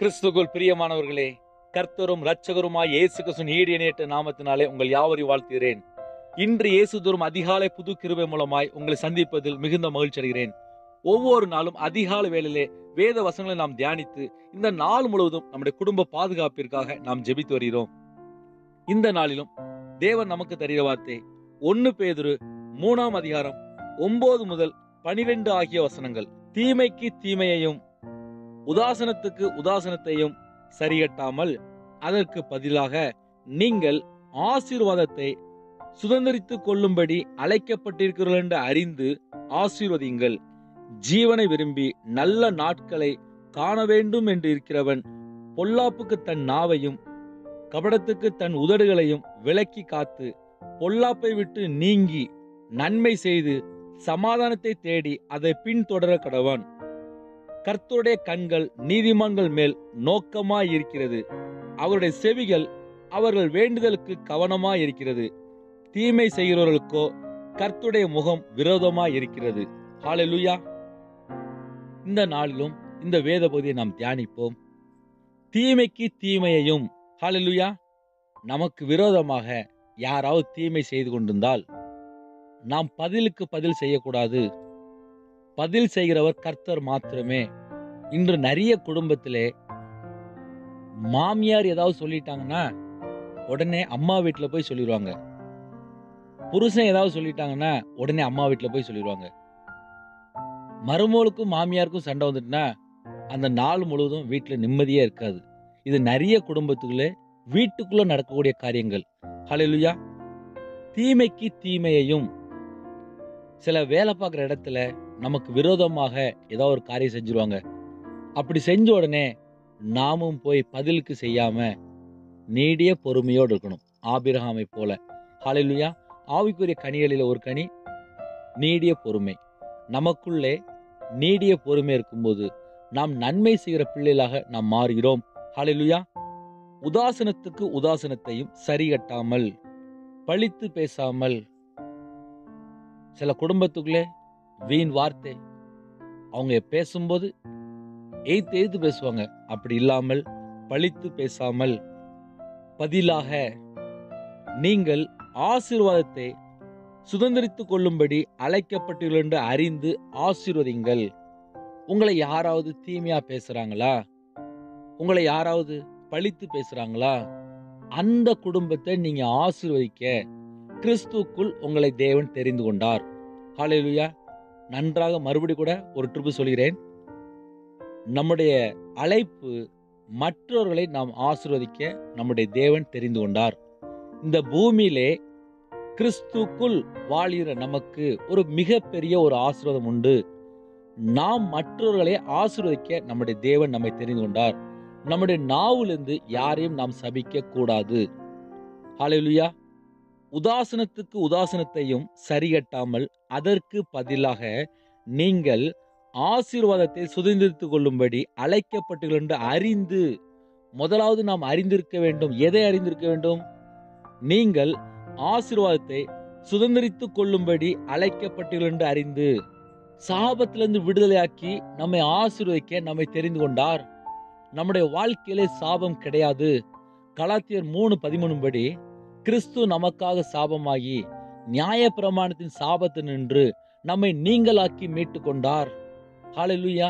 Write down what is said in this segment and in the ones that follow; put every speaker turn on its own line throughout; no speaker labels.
கிறிஸ்துக்குள் பிரியமானவர்களே கர்த்தரும் இரட்சகருமாய் இயேசு கிறிஸ்துவின் ஈடு நாமத்தினாலே உங்கள் யாவரையும் வாழ்த்துகிறேன். இன்று இயேசு தோறும் அதிகாலை புது கிருபை மூலமாய் உங்களை சந்திப்பதில் மிகுந்த மகிழ்ச்சி அடைகிறேன். ஒவ்வொரு நாளும் அதிகால வேளையிலே வேத வசங்களை நாம் தியானித்து இந்த நாள் முழுவதும் நம்முடைய குடும்ப பாதுகாப்பிற்காக நாம் ஜெபித்து வருகிறோம். இந்த நாளிலும் தேவன் நமக்கு தருகிற வார்த்தை ஒன்னு பேதுரு மூணாம் அதிகாரம் ஒன்பது முதல் பனிரெண்டு ஆகிய வசனங்கள். தீமைக்கு தீமையையும் உதாசனத்துக்கு உதாசனத்தையும் சரியட்டாமல் அதற்கு பதிலாக நீங்கள் ஆசீர்வாதத்தை சுதந்திரித்துக் கொள்ளும்படி அழைக்கப்பட்டிருக்கிறீர்கள் என்று அறிந்து ஆசீர்வதிங்கள் ஜீவனை விரும்பி நல்ல நாட்களை காண வேண்டும் என்று இருக்கிறவன் பொல்லாப்புக்கு தன் நாவையும் கபடத்துக்கு தன் உதடுகளையும் விலக்கி காத்து பொல்லாப்பை விட்டு நீங்கி நன்மை செய்து சமாதானத்தை தேடி அதை பின்தொடர கடவான். கர்த்தருடைய கண்கள் நீதிமான்கள் மேல் நோக்கமாய் இருக்கிறது அவருடைய செவிகள் அவர்கள் வேண்டுதலுக்கு கவனமாய் இருக்கிறது தீமை செய்கிறவர்களுக்கோ கர்த்துடைய முகம் விரோதமாய் இருக்கிறது ஹalleluya இந்த நாளிலும் இந்த வேத பகுதியை நாம் தியானிப்போம். தீமைக்கு தீமையையும் ஹாலெலுயா நமக்கு விரோதமாக யாராவது தீமை செய்து கொண்டிருந்தால் நாம் பதிலுக்கு பதில் செய்யக்கூடாது. பதில் செய்கிறவர் கர்த்தர் மாத்திரமே. இன்று நிறைய குடும்பத்திலே மாமியார் ஏதாவது சொல்லிட்டாங்கன்னா உடனே அம்மா வீட்டில் போய் சொல்லிடுவாங்க புருஷன் ஏதாவது சொல்லிட்டாங்கன்னா உடனே அம்மா வீட்டில் போய் சொல்லிடுவாங்க மருமகளுக்கும் மாமியாருக்கும் சண்டை வந்துட்டுனா அந்த நாள் முழுவதும் வீட்டில் நிம்மதியே இருக்காது. இது நிறைய குடும்பத்துக்குள்ளே வீட்டுக்குள்ளே நடக்கக்கூடிய காரியங்கள். ஹலெலுயா தீமைக்கு தீமையையும் சில வேலை பார்க்குற இடத்துல நமக்கு விரோதமாக ஏதோ ஒரு காரியம் செஞ்சிருவாங்க. அப்படி செஞ்ச உடனே நாமும் போய் பதிலுக்கு செய்யாம நீடிய பொறுமையோடு இருக்கணும். ஆபிரகாமை போல. ஹாலிலுயா ஆவிக்குரிய கனிகளில் ஒரு கனி நீடிய பொறுமை. நமக்குள்ளே நீடிய பொறுமை இருக்கும்போது நாம் நன்மை செய்கிற பிள்ளைகளாக நாம் மாறுகிறோம். ஹாலிலுயா உதாசனத்துக்கு உதாசனத்தையும் சரிகட்டாமல் பழித்து பேசாமல் சில குடும்பத்துக்குள்ளே வீண் வார்த்தை. அவங்க பேசும்போது எய்த்து எய்த்து பேசுவாங்க. அப்படி இல்லாமல் பழித்து பேசாமல் பதிலாக நீங்கள் ஆசீர்வாதத்தை சுதந்திரித்து கொள்ளும்படி அழைக்கப்பட்டீர்கள் என்று அறிந்து ஆசீர்வதிங்கள். உங்களை யாராவது தீமையா பேசுறாங்களா? உங்களை யாராவது பழித்து பேசுறாங்களா? அந்த குடும்பத்தை நீங்க ஆசீர்வதிக்க கிறிஸ்துக்குள் உங்களை தேவன் தெரிந்து கொண்டார். ஹalleluya. நன்றாக மறுபடி கூட ஒரு ட்ரிப்பு சொல்கிறேன். நம்முடைய அழைப்பு மற்றவர்களை நாம் ஆசிர்வதிக்க நம்முடைய தேவன் தெரிந்து கொண்டார். இந்த பூமியிலே கிறிஸ்துக்குள் வாழ்கிற நமக்கு ஒரு மிகப்பெரிய ஒரு ஆசீர்வாதம் உண்டு. நாம் மற்றவர்களை ஆசிர்வதிக்க நம்முடைய தேவன் நம்மை தெரிந்து கொண்டார். நம்முடைய நாவிலிருந்து யாரையும் நாம் சபிக்க கூடாது ஹலோ உதாசனத்துக்கு உதாசனத்தையும் சரியட்டாமல் அதற்கு பதிலாக நீங்கள் ஆசீர்வாதத்தை சுதந்திரித்துக் கொள்ளும்படி அழைக்கப்பட்டுகள் என்று அறிந்து முதலாவது நாம் அறிந்திருக்க வேண்டும். எதை அறிந்திருக்க வேண்டும்? நீங்கள் ஆசீர்வாதத்தை சுதந்திரித்துக் கொள்ளும்படி அழைக்கப்பட்டீர்கள் என்று அறிந்து சாபத்திலிருந்து விடுதலையாக்கி நம்மை ஆசீர்வதிக்க நம்மை தெரிந்து கொண்டார். நம்முடைய வாழ்க்கையிலே சாபம் கிடையாது. கலாத்தியர் மூணு பதிமூணு படி கிறிஸ்து நமக்காக சாபமாகி நியாய பிரமாணத்தின் சாபத்து நின்று நம்மை நீங்களாக்கி மீட்டு கொண்டார் ஹாலலுயா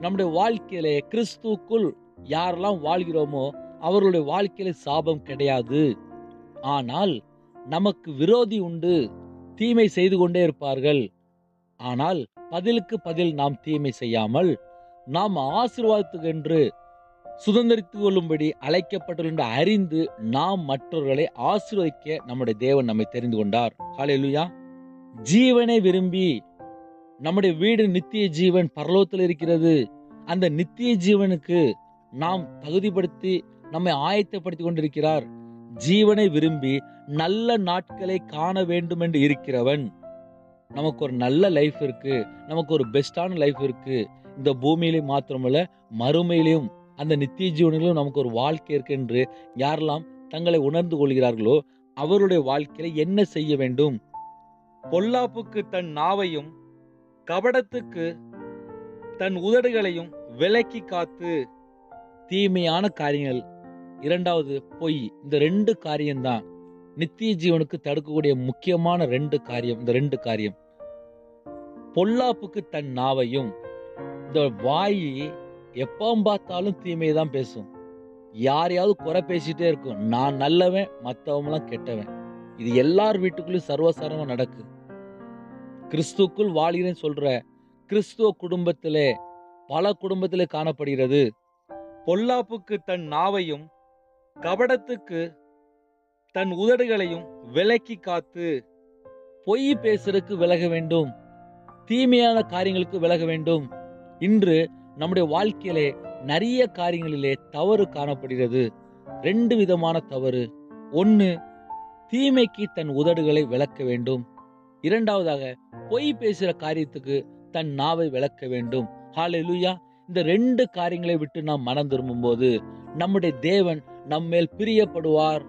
நம்முடைய வாழ்க்கையிலே கிறிஸ்துக்குள் யாரெல்லாம் வாழ்கிறோமோ அவர்களுடைய வாழ்க்கையில சாபம் கிடையாது. ஆனால் நமக்கு விரோதி உண்டு தீமை செய்து கொண்டே இருப்பார்கள். ஆனால் பதிலுக்கு பதில் நாம் தீமை செய்யாமல் நாம் ஆசீர்வாதத்துக்கென்று சுதந்திரித்து கொள்ளும்படி அழைக்கப்பட்டுள்ள என்று அறிந்து நாம் மற்றவர்களை ஆசீர்வதிக்க நம்முடைய தேவன் நம்மை தெரிந்து கொண்டார். ஹalleluya ஜீவனை விரும்பி நம்முடைய வீடு நித்திய ஜீவன் பரலோகத்தில் இருக்கிறது. அந்த நித்திய ஜீவனுக்கு நாம் தகுதிப்படுத்தி நம்மை ஆயத்தப்படுத்தி கொண்டிருக்கிறார். ஜீவனை விரும்பி நல்ல நாட்களை காண வேண்டும் என்று இருக்கிறவன். நமக்கு ஒரு நல்ல லைஃப் இருக்கு. நமக்கு ஒரு பெஸ்டான லைஃப் இருக்கு. இந்த பூமியிலையும் மாத்திரமல்ல மறுமையிலையும் அந்த நித்திய ஜீவனிலும் நமக்கு ஒரு வாழ்க்கை இருக்கென்று யாரெல்லாம் தங்களை உணர்ந்து கொள்கிறார்களோ அவருடைய வாழ்க்கையில என்ன செய்ய வேண்டும்? பொல்லாப்புக்கு தன் நாவையும் கபடத்துக்கு தன் உதடுகளையும் விலக்கி காத்து தீமையான காரியங்கள். இரண்டாவது பொய். இந்த ரெண்டு காரியம்தான். நித்திய ஜீவனுக்கு தடுக்கக்கூடிய முக்கியமான ரெண்டு காரியம். இந்த ரெண்டு காரியம். பொல்லாப்புக்கு தன் நாவையும். இந்த வாய் எப்பவும் பார்த்தாலும் தீமையை தான் பேசும். யாரையாவது குறை பேசிட்டே இருக்கும். நான் நல்லவன் மற்றவங்களாம் கெட்டவன். இது எல்லார் வீட்டுக்குள்ளேயும் சர்வசாரமாக நடக்கு. கிறிஸ்துக்குள் வாழ்கிறேன்னு சொல்ற கிறிஸ்துவ குடும்பத்திலே பல குடும்பத்திலே காணப்படுகிறது. பொல்லாப்புக்கு தன் நாவையும் கபடத்துக்கு தன் உதடுகளையும் விலக்கி காத்து பொய் பேசுறதுக்கு விலக வேண்டும். தீமையான காரியங்களுக்கு விலக வேண்டும். இன்று நம்முடைய வாழ்க்கையிலே நிறைய காரியங்களிலே தவறு காணப்படுகிறது. ரெண்டு விதமான தவறு. ஒன்று தீமைக்கு தன் உதடுகளை விளக்க வேண்டும். இரண்டாவதாக பொய் பேசுகிற காரியத்துக்கு தன் நாவை விளக்க வேண்டும். ஹalleluya இந்த ரெண்டு காரியங்களை விட்டு நாம் மனம் திரும்பும்போது நம்முடைய தேவன் நம்மேல் பிரியப்படுவார்.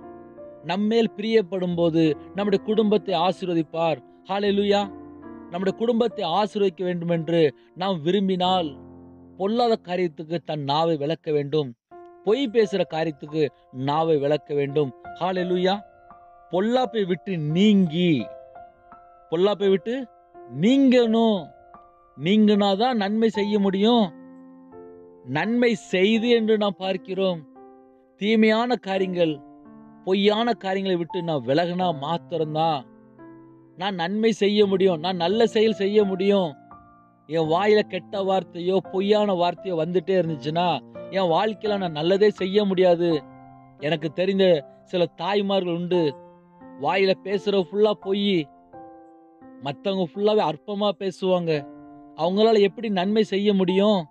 நம்மேல் பிரியப்படும் போது நம்முடைய குடும்பத்தை ஆசீர்வதிப்பார். ஹalleluya நம்முடைய குடும்பத்தை ஆசீர்வதிக்க வேண்டும் என்று நாம் விரும்பினால் பொல்லாத காரியத்துக்கு தன் நாவை விளக்க வேண்டும். பொய் பேசுற காரியத்துக்கு நாவை விளக்க வேண்டும். ஹalleluya பொல்லாப்பை விட்டு நீங்கி. பொல்லாப்பை விட்டு நீங்கணும். நீங்கினாதான் நன்மை செய்ய முடியும். நன்மை செய்து என்று நாம் பார்க்கிறோம். தீமையான காரியங்கள் பொய்யான காரியங்களை விட்டு நான் விலகினா மாத்திரம்தான். நான் நன்மை செய்ய முடியும். நான் நல்ல செயல் செய்ய முடியும். என் வாயில கெட்ட வார்த்தையோ பொய்யான வார்த்தையோ வந்துட்டே இருந்துச்சுன்னா என் வாழ்க்கையில நான் நல்லதே செய்ய முடியாது. எனக்கு தெரிந்த சில தாய்மார்கள் உண்டு. வாயில பேசுற ஃபுல்லா பொய் மற்றவங்க ஃபுல்லாவே அற்பமா பேசுவாங்க. அவங்களால எப்படி நன்மை செய்ய முடியும்?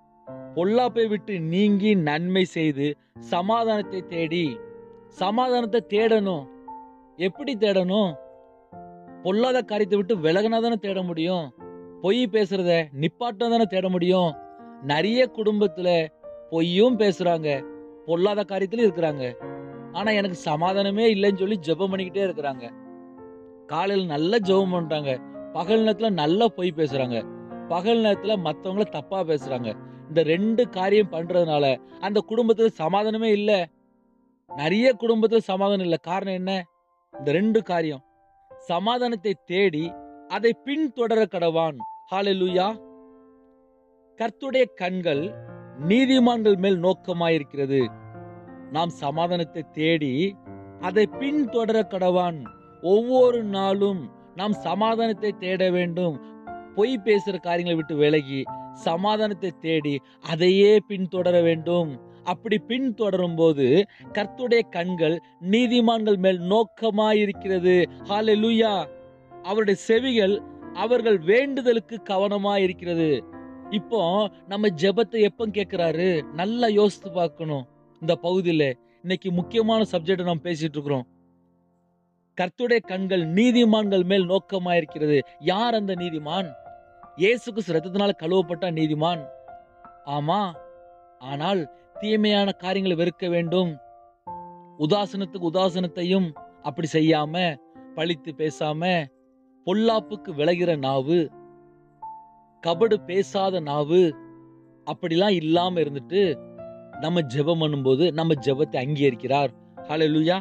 பொல்லாப்பை விட்டு நீங்கி நன்மை செய்து சமாதானத்தை தேடி. சமாதானத்தை தேடணும். எப்படி தேடணும்? பொல்லாத காரியத்தை விட்டு விலகினா தானே தேட முடியும்? பொய் பேசுறத நிப்பாட்டம் தானே தேட முடியும்? நிறைய குடும்பத்துல பொய்யும் பேசுறாங்க பொல்லாத காரியத்திலும் இருக்கிறாங்க. ஆனா எனக்கு சமாதானமே இல்லைன்னு சொல்லி ஜெபம் பண்ணிக்கிட்டே இருக்கிறாங்க. காலையில் நல்ல ஜெபம் பண்றாங்க. பகல் நேரத்துல நல்லா பொய் பேசுறாங்க. பகல் நேரத்துல மற்றவங்கள தப்பா பேசுறாங்க. இந்த ரெண்டு காரியம் பண்றதுனால அந்த குடும்பத்துல சமாதானமே இல்லை. நிறைய குடும்பத்துல சமாதானம் இல்லை. காரணம் என்ன? இந்த ரெண்டு காரியம். சமாதானத்தை தேடி அதை பின்தொடர கடவான். ஹாலெலுயா கர்த்துடைய கண்கள் நீதிமான்கள் மேல் நோக்கமாயிருக்கிறது. நாம் சமாதானத்தை தேடி அதை பின்தொடர கடவான். ஒவ்வொரு நாளும் நாம் சமாதானத்தை தேட வேண்டும். பொய் பேசுகிற காரியங்களை விட்டு விலகி சமாதானத்தை தேடி அதையே பின்தொடர வேண்டும். அப்படி பின்தொடரும் போது கர்த்துடைய கண்கள் நீதிமான்கள் மேல் நோக்கமாயிருக்கிறது. ஹாலெலுயா அவருடைய செவிகள் அவர்கள் வேண்டுதலுக்கு கவனமாயிருக்கிறது. இப்போ நம்ம ஜெபத்தை எப்ப கேட்குறாரு? நல்லா யோசித்து பார்க்கணும். இந்த பகுதியில இன்னைக்கு முக்கியமான சப்ஜெக்ட் நாம் பேசிட்டு இருக்கிறோம். கர்த்துடைய கண்கள் நீதிமான்கள் மேல் நோக்கமாயிருக்கிறது. யார் அந்த நீதிமான்? இயேசுக்கு ரத்தத்தினால கழுவப்பட்ட நீதிமான். ஆமா. ஆனால் தீமையான காரியங்களை வெறுக்க வேண்டும். உதாசனத்துக்கு உதாசனத்தையும் அப்படி செய்யாம பழித்து பேசாம பொல்லாப்புக்கு விலகிற நாவு கபடு பேசாத நாவு அப்படிலாம் இல்லாமல் இருந்துட்டு நம்ம ஜெபம் பண்ணும்போது நம்ம ஜெபத்தை அங்கீகரிக்கிறார். ஹalleluya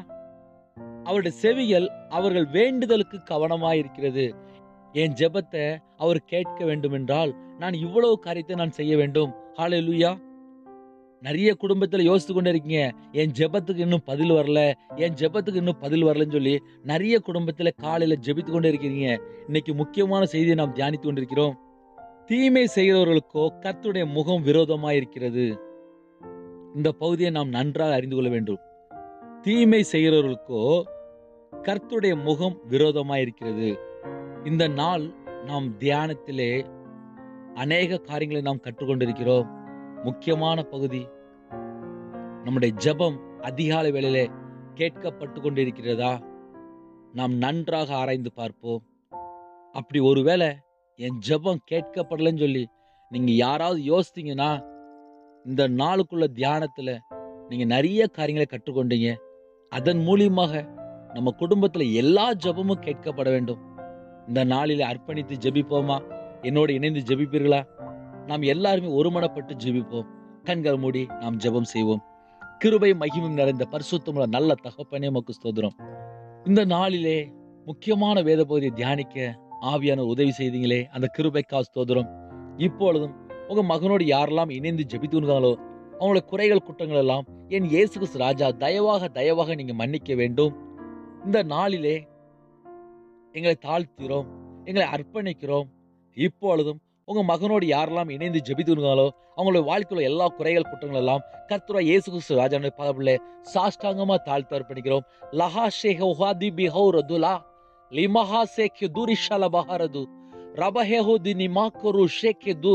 அவருடைய செவிகள் அவர்கள் வேண்டுதலுக்கு கவனமாயிருக்கிறது. என் ஜெபத்தை அவர் கேட்க வேண்டும் என்றால் நான் இவ்வளவு காரியத்தை நான் செய்ய வேண்டும். ஹalleluya நிறைய குடும்பத்தில் யோசித்து கொண்டு இருக்கீங்க என் ஜெபத்துக்கு இன்னும் பதில் வரல. என் ஜெபத்துக்கு இன்னும் பதில் வரலன்னு சொல்லி நிறைய குடும்பத்தில் காலையில் ஜெபித்து கொண்டு இருக்கிறீங்க இன்னைக்கு முக்கியமான செய்தியை நாம் தியானித்து கொண்டிருக்கிறோம். தீமை செய்கிறவர்களுக்கோ கர்த்துடைய முகம் விரோதமாக இருக்கிறது இந்த பகுதியை நாம் நன்றாக அறிந்து கொள்ள வேண்டும். தீமை செய்கிறவர்களுக்கோ கர்த்துடைய முகம் விரோதமாக இருக்கிறது இந்த நாள் நாம் தியானத்திலே அநேக காரியங்களை நாம் கற்றுக்கொண்டிருக்கிறோம். முக்கியமான பகுதி நம்முடைய ஜெபம் அதிகாலை வேளையிலே கேட்கப்பட்டு கொண்டிருக்கிறதா நாம் நன்றாக ஆராய்ந்து பார்ப்போம். அப்படி ஒருவேளை என் ஜெபம் கேட்கப்படலைன்னு சொல்லி நீங்கள் யாராவது யோசித்தீங்கன்னா இந்த நாளுக்குள்ள தியானத்தில் நீங்கள் நிறைய காரியங்களை கற்றுக்கொண்டீங்க. அதன் மூலியமாக நம்ம குடும்பத்தில் எல்லா ஜெபமும் கேட்கப்பட வேண்டும். இந்த நாளில் அர்ப்பணித்து ஜெபிப்போமா? என்னோடு இணைந்து ஜெபிப்பீர்களா? நாம் எல்லாருமே ஒருமனப்பட்டு ஜெபிப்போம். கண்கள் மூடி நாம் ஜெபம் செய்வோம். கிருபை மகிமும் நிறைந்த பரிசுத்தமுள்ள நல்ல தகப்பனே மக்கு ஸ்தோதிரம் இந்த நாளிலே முக்கியமான வேத பகுதியை தியானிக்க ஆவியான உதவி செய்தீங்களே அந்த கிருபைக்கா ஸ்தோதிரம் இப்பொழுதும் உங்க மகனோடு யாரெல்லாம் இணைந்து ஜபித்துனாலோ அவங்களோட குறைகள் குற்றங்கள் எல்லாம் என் இயேசு ராஜா தயவாக தயவாக நீங்க மன்னிக்க வேண்டும். இந்த நாளிலே எங்களை தாழ்த்துகிறோம் எங்களை அர்ப்பணிக்கிறோம். இப்பொழுதும் உங்க மகனோடு யாரெல்லாம் இணைந்து ஜெபித்துகிறாங்களோ அவங்களுடைய வாழ்க்கையில் எல்லா குறைகள் குற்றங்கள் எல்லாம் கர்த்தரா இயேசு கிறிஸ்து ராஜாவுடைய பதவியில் சாஷ்டாங்கமா தாழ்த்து அர்ப்பணிக்கிறோம். லஹா ஷேஹ உஹாதி பிஹோ ரதுலா லிமஹா சேக்ய தூரிஷால பஹாரது ரபஹேஹோ தி நிமாக்கரு ஷேக்ய து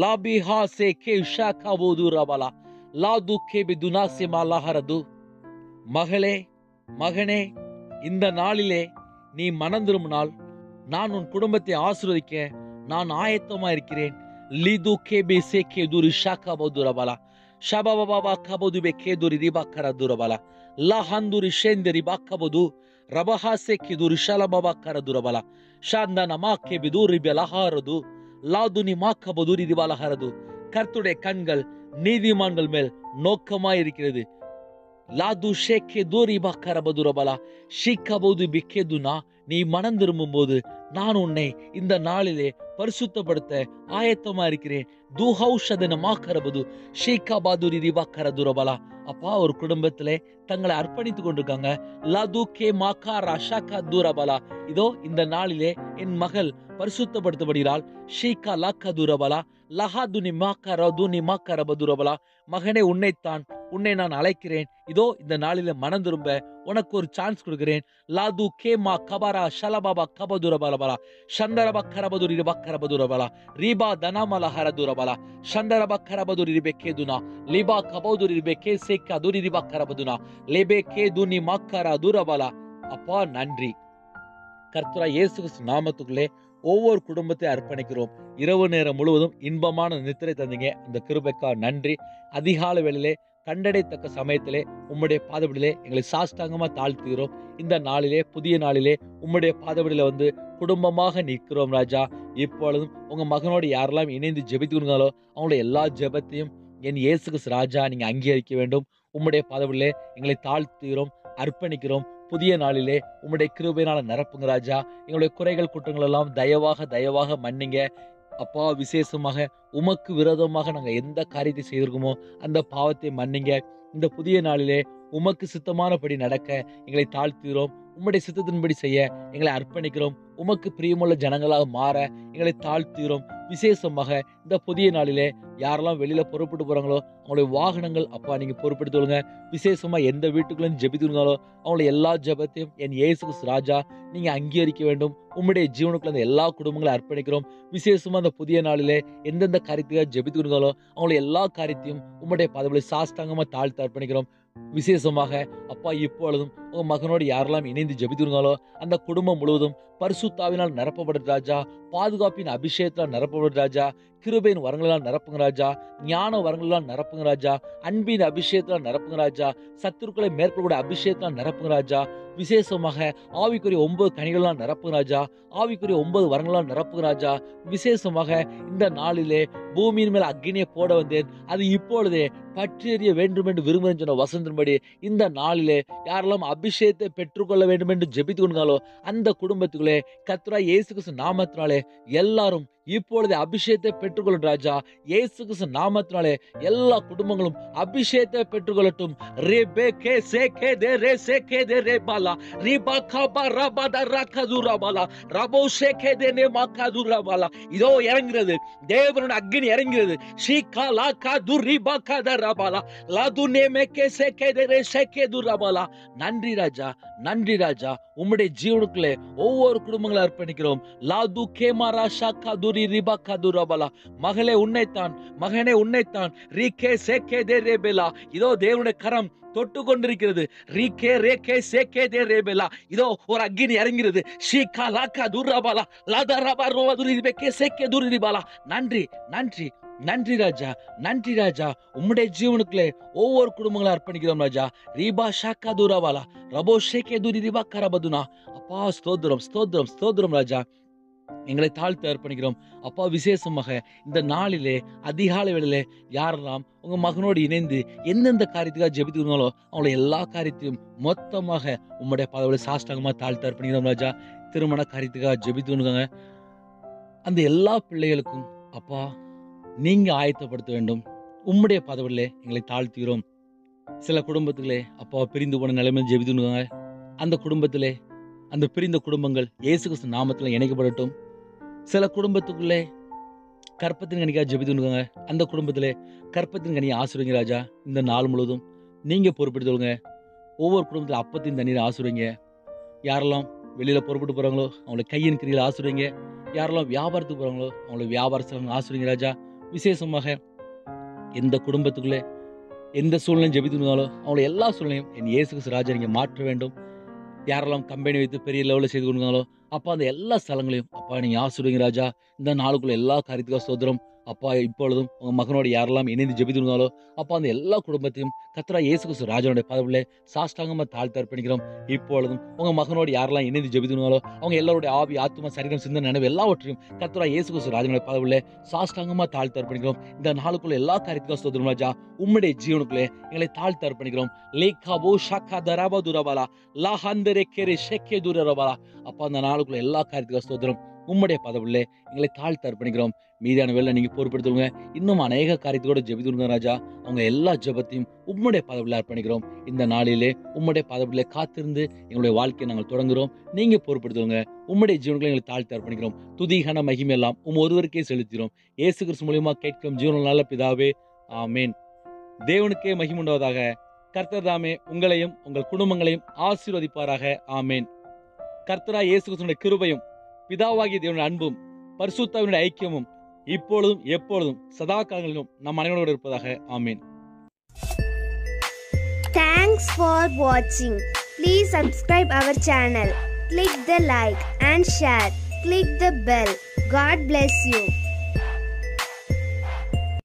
லாபிஹா சேக்கே ஷாகாபோது ரபலா லா துக்கே பி துனாசிமா லஹரது மகளே மகனே இந்த நாளிலே நீ மனம் திரும்பினால் நான் உன் குடும்பத்தை ஆசிர்வதிக்க நான் ஆயத்தமா இருக்கிறேன் லிது கேபே சே கேதுரி ஷாக்கா பௌதுரபலா ஷபா பாபா கபோது பே கேதுரி ரிபா கரதுரபலா லா ஹந்துரி ஷேந்த ரிபா கபோது ரபஹா சே கேதுரி ஷல பாபா கரதுரபலா ஷாந்த நமா கே பிதுரி பெலஹாரது லாதுனி மா கபதுரி ரிபாலஹரது கர்த்துடைய கண்கள் நீதிமான்கள் மேல் நோக்கமாய் இருக்கிறது லாது ஷேக்கே தூரி பக்கர பதுரபலா ஷீக்கபோது பிக்கேதுனா நீ மனம் திரும்பும் போது நான் உன்னை இந்த நாளிலே பரிசுத்தப்படுத்த ஆயத்தமா இருக்கிறேன். தூஹௌஷதன மாக்கரபது ஷீக்கா பாதுரி ரிபாக்கர துரபலா அப்பா ஒரு குடும்பத்திலே தங்களை அர்ப்பணித்துக் கொண்டிருக்காங்க. லது கே மாக்கா ரஷாக்கா தூரபலா. இதோ இந்த நாளிலே என் மகள் பரிசுத்தப்படுத்தப்படுகிறாள். ஷீகா லாக்கா தூரபலா லஹா துனி மாக்கா துனி மாக்கா ரபதுரபலா மகனே உன்னைத்தான் உன்னை நான் அழைக்கிறேன். இதோ இந்த நாளில மனம் திரும்ப உனக்கு ஒரு சான்ஸ் கொடுக்கிறேன். லாது கேமா கபரா ஷலபாபா கபதுர பலபலா சந்தரப கரபதுரி பக்கரபதுரபலா ரீபா தனமல ஹரதுரபலா. சந்தரப கரபதுரி ரிபே கேதுனா. லிபா கபோதுரி இருபே கே சேக்கா துரி ரிபா கரபதுனா. லெபே கே துனி மக்கரா துரபலா. அப்பா நன்றி. கர்த்தரா இயேசு நாமத்துக்குள்ளே ஒவ்வொரு குடும்பத்தை அர்ப்பணிக்கிறோம். இரவு நேரம் முழுவதும் இன்பமான நித்திரை தந்தீங்க. அந்த கிருபைக்கா நன்றி. அதிகாலை வேளையிலே கண்டடைத்தக்க சமயத்திலே உம்முடைய பாதபடியிலே எங்களை சாஷ்டாங்கமாக தாழ்த்துகிறோம். இந்த நாளிலே புதிய நாளிலே உம்முடைய பாதபடியில வந்து குடும்பமாக நிற்கிறோம் ராஜா. இப்பொழுதும் உங்கள் மகனோடு யாரெல்லாம் இணைந்து ஜெபித்துக்கிறாங்களோ அவங்களுடைய எல்லா ஜெபத்தையும் என் இயேசு ராஜா நீங்கள் அங்கீகரிக்க வேண்டும். உம்முடைய பாதபடியிலே எங்களை தாழ்த்துகிறோம் அர்ப்பணிக்கிறோம். புதிய நாளிலே உம்முடைய கிருபையினால நிரப்புங்க ராஜா. எங்களுடைய குறைகள் குற்றங்கள் எல்லாம் தயவாக தயவாக மன்னிங்க. அப்பா விசேஷமாக உமக்கு விரோதமாக நாங்கள் எந்த காரியத்தை செய்திருக்கோமோ அந்த பாவத்தை மன்னிங்க. இந்த புதிய நாளிலே உமக்கு சித்தமானபடி நடக்க எங்களை தாழ்த்துகிறோம். உம்முடைய சித்தத்தின்படி செய்ய எங்களை அர்ப்பணிக்கிறோம். உமக்கு பிரியமுள்ள ஜனங்களாக மாற எங்களை தாழ்த்துகிறோம். விசேஷமாக இந்த புதிய நாளில் யாரெல்லாம் வெளியில் புறப்பட்டு போகிறாங்களோ அவங்களுடைய வாகனங்கள் அப்பா நீங்க பொறுப்பெடுத்துங்க விசேஷமாக எந்த வீட்டுக்குள்ள ஜெபித்துருந்தாலோ அவங்கள எல்லா ஜெபத்தையும் என் இயேசு ராஜா நீங்கள் அங்கீகரிக்க வேண்டும். உம்முடைய ஜீவனுக்குள்ள அந்த எல்லா குடும்பங்களும் அர்ப்பணிக்கிறோம். விசேஷமாக அந்த புதிய நாளிலே எந்தெந்த காரியத்துக்காக ஜெபித்துருந்தாலோ அவங்கள எல்லா காரியத்தையும் உம்முடைய பதவிகளை சாஸ்தாங்கமாக தாழ்த்து அர்ப்பணிக்கிறோம். விசேஷமாக அப்பா இப்பொழுதும் உங்க மகனோடு யாரெல்லாம் இணைந்து ஜபித்திருந்தாலோ அந்த குடும்பம் முழுவதும் பரிசுத்தாவினால் நிரப்பப்படுது ராஜா. பாதுகாப்பின் அபிஷேகத்தால் நிரப்பப்படுது ராஜா. கிருபையின் வரங்களால் நிரப்புங்க ராஜா. ஞான வரங்களால் நிரப்புங்க ராஜா. அன்பின் அபிஷேகத்தால் நிரப்புங்க ராஜா. சத்துருக்களை மேற்கொள்ளக்கூடிய அபிஷேகத்தால் நிரப்புங்க ராஜா. விசேஷமாக ஆவிக்குரிய ஒன்பது கனிகளால் நிரப்புங்க ராஜா. ஆவிக்குரிய ஒன்பது வரங்களால் நிரப்புங்க ராஜா. விசேஷமாக இந்த நாளிலே பூமியின் மேல் அக்னியை போட வந்தேன். அது இப்பொழுதே பற்றெறிய வேண்டும் என்று விரும்புகிறேன் சொன்ன வசந்தின்படி இந்த நாளிலே யாரெல்லாம் அபிஷேகத்தை பெற்றுக்கொள்ள வேண்டும் என்று ஜெபித்து கொண்டாலோ அந்த குடும்பத்துக்குள்ளே கத்ரா இயேசு கிறிஸ்து நாமத்தினாலே எல்லாரும் இப்பொழுது அபிஷேகத்தை பெற்றுக்கொள்ளும் ராஜா இயேசு கிறிஸ்து நாமத்தினாலே எல்லா குடும்பங்களும் அபிஷேகத்தை பெற்றுக்கொள்ளட்டும். ரே பே கே சே கே தே ரே சே கே தே ரே பாலா. ரி பா கா பா காபா ரபா த ரகதுரா பாலா. ரபோ சே கே தே நே மாகாதுரா பாலா. இதோ இறங்குகிறது. தேவனோட அக்னி இறங்குகிறது. ஷீ கா லா கா து ரிபா கா த பாலா. லா து நே மே கே சே கே தே ரே சே கே து பாலா. நன்றி ராஜா நன்றி ராஜா. உம்முடைய ஜீவனுக்குள்ளே ஒவ்வொரு குடும்பங்களை அர்ப்பணிக்கிறோம். லா தூ கே மா ரா ஷா கா ஷாக்கா சூரி ரிபா கதுரபலா மகளே உன்னைத்தான் மகனே உன்னைத்தான். ரீகே சேக்கே தே ரேபேலா இதோ தேவனுடைய கரம் தொட்டு கொண்டிருக்கிறது. ரீகே ரேகே சேகே தே ரேபேலா இதோ ஒரு அக்னி இறங்கிறது ஷீகா லாக்கா துரபாலா லாதா ரபா ரோவா துரி ரிபேக்கே சேக்கே துரி நன்றி நன்றி நன்றி ராஜா நன்றி ராஜா. உம்முடைய ஜீவனுக்குள்ளே ஒவ்வொரு குடும்பங்களும் அர்ப்பணிக்கிறோம் ராஜா. ரீபா ஷாக்கா தூராவாலா ரபோ ஷேகே தூரி ரிபா கரபதுனா. அப்பா ஸ்தோத்திரம் ஸ்தோத்திரம் ஸ்தோத்திரம் ராஜா. எங்களை தாழ்த்து அர்ப்பணிக்கிறோம். அப்பா விசேஷமாக இந்த நாளிலே அதிகாலை வேளையிலே யாரெல்லாம் உங்க மகனோடு இணைந்து எந்தெந்த காரியத்துக்காக ஜெபித்துனாலோ அவங்கள எல்லா காரியத்தையும் மொத்தமாக உங்களுடைய பதவியில் சாஷ்டாங்கமா தாழ்த்து அர்ப்பணிக்கிறோம் ராஜா. திருமண காரியத்துக்காக ஜெபித்துனுங்க அந்த எல்லா பிள்ளைகளுக்கும் அப்பா நீங்க ஆயத்தப்படுத்த வேண்டும். உம்முடைய பதவியிலே எங்களை தாழ்த்துகிறோம். சில குடும்பத்திலே அப்பா பிரிந்து போன நிலைமையில் ஜெபித்துனுங்க அந்த குடும்பத்திலே அந்த பிரிந்த குடும்பங்கள் இயேசு கிறிஸ்து நாமத்தில் இணைக்கப்படட்டும். சில குடும்பத்துக்குள்ளே கற்பத்தின் கணிக்காக ஜெபித்துனுங்க அந்த குடும்பத்தில் கற்பத்தின் கனியை ஆசிரியங்க ராஜா. இந்த நாள் முழுவதும் நீங்க பொறுப்பெடுத்துங்க ஒவ்வொரு குடும்பத்தில் அப்பத்தின் தண்ணீரை ஆசிரியங்க யாரெல்லாம் வெளியில் பொறுப்பிட்டு போகிறாங்களோ அவங்கள கையின் கிரியில் ஆசிரியங்க யாரெல்லாம் வியாபாரத்துக்கு போகிறாங்களோ அவங்கள செலவு ஆசிரியங்க ராஜா. விசேஷமாக எந்த குடும்பத்துக்குள்ளே எந்த சூழ்நிலையும் ஜெபித்துனாலோ அவங்கள எல்லா சூழ்நிலையும் என் இயேசு கிறிஸ்து ராஜா நீங்கள் மாற்ற வேண்டும். யாரெல்லாம் கம்பெனி வைத்து பெரிய லெவலில் செய்து கொடுக்காங்களோ அப்போ அந்த எல்லா ஸ்தலங்களையும் அப்பா நீங்கள் ஆசிரியங்க ராஜா. இந்த நாளுக்குள்ள எல்லா காரியத்துக்கும் சோதரம் அப்பா இப்பொழுதும் உங்க மகனோட யாரெல்லாம் இணைந்து ஜெபித்திருந்தாலோ அப்பா அந்த எல்லா குடும்பத்தையும் கத்ரா இயேசு கிறிஸ்து ராஜனுடைய பதவியிலே சாஷ்டாங்கமா தாழ்த்து அர்ப்பணிக்கிறோம். இப்பொழுதும் உங்க மகனோடு யாரெல்லாம் இணைந்து ஜெபித்திருந்தாலோ அவங்க எல்லாருடைய ஆவி ஆத்மா சரீரம் சிந்தனை நினைவு எல்லாவற்றையும் கத்ரா இயேசு கிறிஸ்து ராஜனுடைய பதவியிலே சாஷ்டாங்கமா தாழ்த்து அர்ப்பணிக்கிறோம். இந்த நாளுக்குள்ள எல்லா காரியத்துக்கும் சோதரம் ராஜா. உம்முடைய ஜீவனுக்குள்ளே எங்களை தாழ்த்து அர்ப்பணிக்கிறோம். லேக்காபோ ஷாக்கா தராபா துரபாலா லாஹந்தரே கேரே ஷெக்கே துரபாலா. அப்பா அந்த நாளுக்குள்ள எல்லா காரியத்துக்கும் ஸ்தோத்திரம். உம்முடைய பதவியில் எங்களை தாழ்த்து அர்ப்பணிக்கிறோம். மீதியான வேலை நீங்கள் பொறுப்படுத்துவங்க இன்னும் அநேக காரியத்தோட ஜெபித்துருங்க ராஜா. அவங்க எல்லா ஜெபத்தையும் உம்முடைய பதவியில் அர்ப்பணிக்கிறோம். இந்த நாளிலே உம்முடைய பதவியில் காத்திருந்து எங்களுடைய வாழ்க்கையை நாங்கள் தொடங்குகிறோம். நீங்கள் பொறுப்படுத்துவங்க உம்முடைய ஜீவன்களை எங்களை தாழ்த்து அர்ப்பணிக்கிறோம். துதிகன மகிமை எல்லாம் உம் ஒருவருக்கே செலுத்திக்கிறோம் ஏசு கிறிஸ்து மூலியமாக கேட்கும் ஜீவன நல்ல பிதாவே ஆமேன். தேவனுக்கே மகிமுண்டாவதாக கர்த்தர் தாமே உங்களையும் உங்கள் குடும்பங்களையும் ஆசீர்வதிப்பாராக. ஆமேன். கர்த்தரா இயேசு கிறிஸ்துவினுடைய கிருபையும் பிதாவாகிய தேவனுடைய அன்பும் பரிசுத்தாவினுடைய ஐக்கியமும் இப்பொழுதும் எப்பொழுதும் சதா காலங்களிலும் நம் அனைவரோடு இருப்பதாக ஆமீன்
தேங்க்ஸ் ஃபார் வாட்சிங் please subscribe our channel click the like and share click the bell God bless you